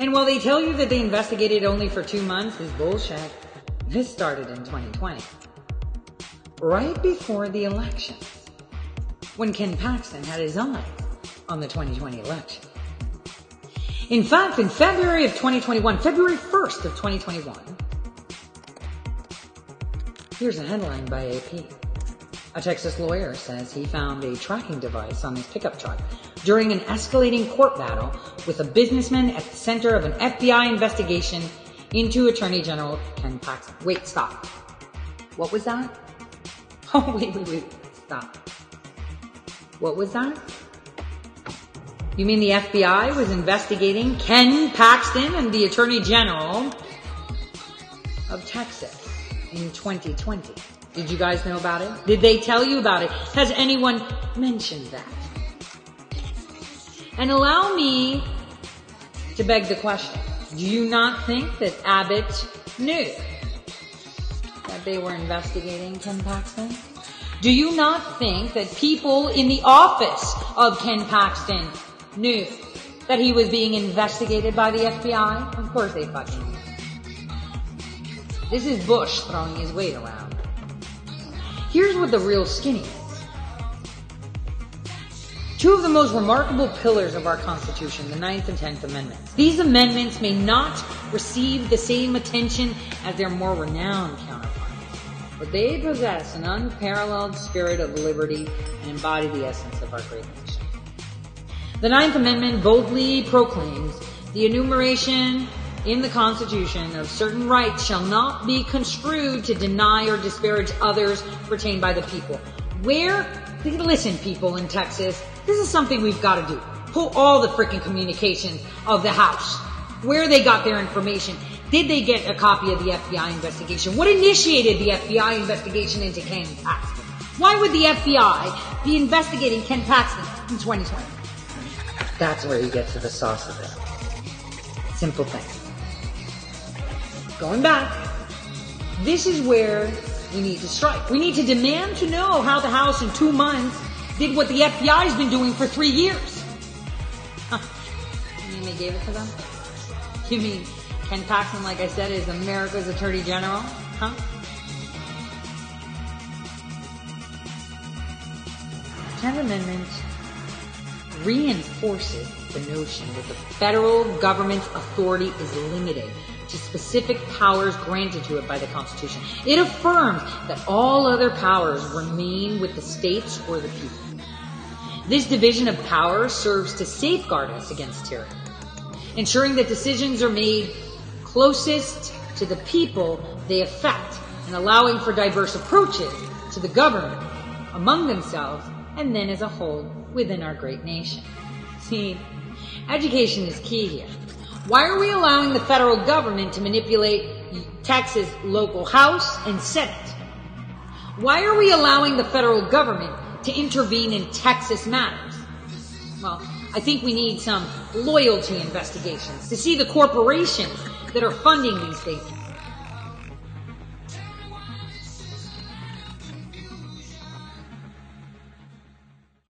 And while they tell you that they investigated only for two months, is bullshit. This started in 2020. Right before the elections. When Ken Paxton had his eye on the 2020 election. In fact, in February of 2021, February 1st of 2021, here's a headline by AP. A Texas lawyer says he found a tracking device on his pickup truck during an escalating court battle with a businessman at the center of an FBI investigation into Attorney General Ken Paxton. Wait, stop. What was that? Oh, wait, wait, wait. Stop. What was that? You mean the FBI was investigating Ken Paxton and the Attorney General of Texas in 2020? Did you guys know about it? Did they tell you about it? Has anyone mentioned that? And allow me to beg the question. Do you not think that Abbott knew that they were investigating Ken Paxton? Do you not think that people in the office of Ken Paxton knew that he was being investigated by the FBI? Of course they fucking knew. This is Bush throwing his weight around. Here's what the real skinny is. Two of the most remarkable pillars of our Constitution, the Ninth and Tenth Amendments. These amendments may not receive the same attention as their more renowned counterparts, but they possess an unparalleled spirit of liberty and embody the essence of our great nation. The Ninth Amendment boldly proclaims the enumeration in the Constitution of certain rights shall not be construed to deny or disparage others retained by the people. Where, listen people in Texas, this is something we've got to do. Pull all the freaking communications of the House. Where they got their information. Did they get a copy of the FBI investigation? What initiated the FBI investigation into Ken Paxton? Why would the FBI be investigating Ken Paxton in 2020? That's where you get to the sauce of it. Simple thing. Going back, this is where we need to strike. We need to demand to know how the House in two months did what the FBI's been doing for three years. Huh. You mean they gave it to them? You mean Ken Paxton, like I said, is America's Attorney General? Huh? Tenth Amendment reinforces the notion that the federal government's authority is limited to specific powers granted to it by the Constitution. It affirms that all other powers remain with the states or the people. This division of power serves to safeguard us against tyranny, ensuring that decisions are made closest to the people they affect and allowing for diverse approaches to the government among themselves and then as a whole within our great nation. See, education is key here. Why are we allowing the federal government to manipulate Texas local House and Senate? Why are we allowing the federal government to intervene in Texas matters? Well, I think we need some loyalty investigations to see the corporations that are funding these things